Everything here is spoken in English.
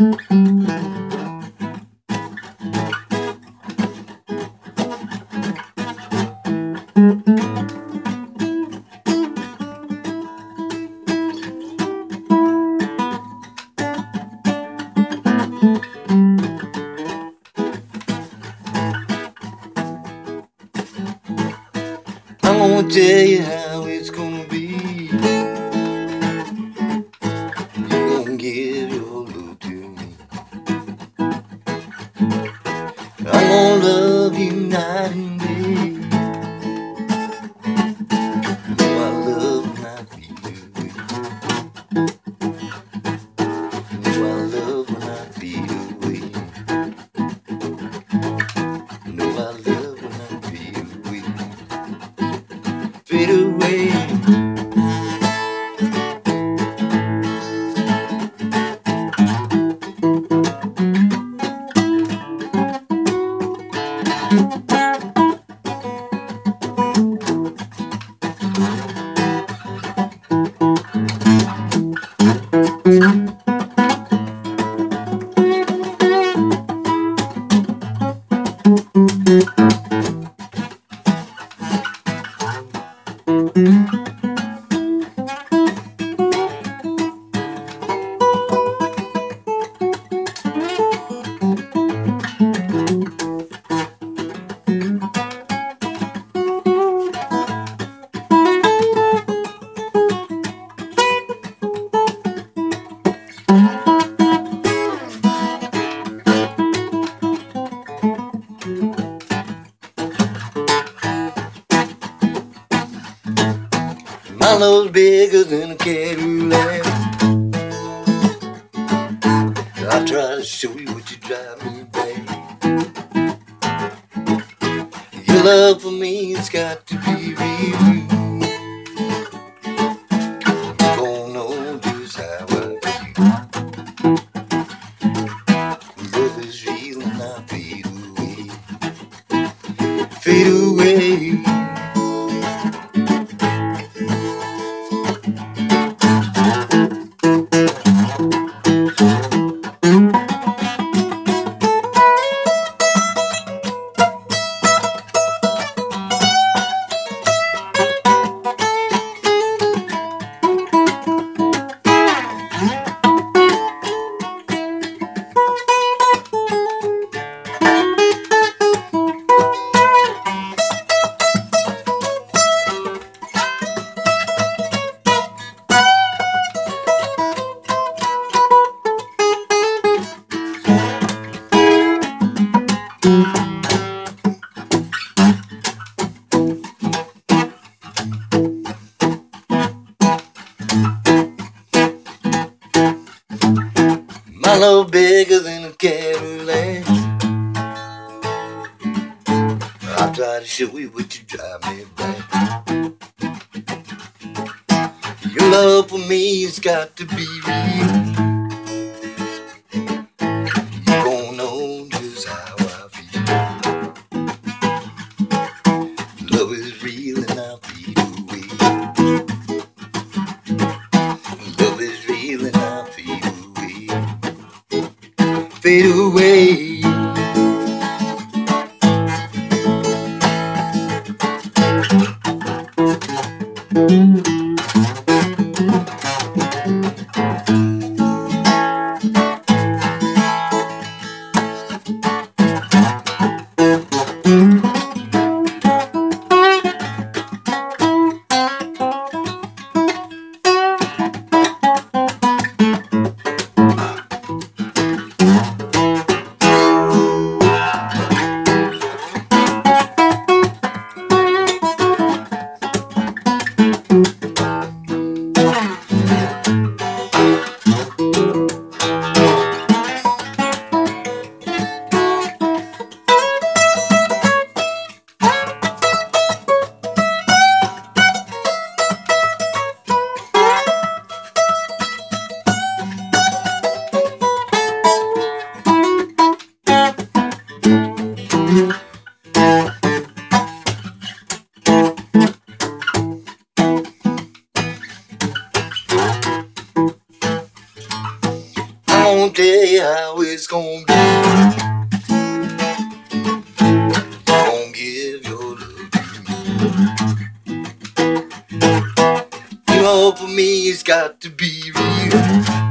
I won't tell you how it's gonna night Love's bigger than a Cadillac. I try to show you what you drive me back. Your love for me has got to be real. Bigger than a Cadillac. I'll try to show you what you drive me back. Your love for me has got to be real. Fade away. I won't tell you how it's gonna be. You gon' give your love to me. Love for me has got to be real.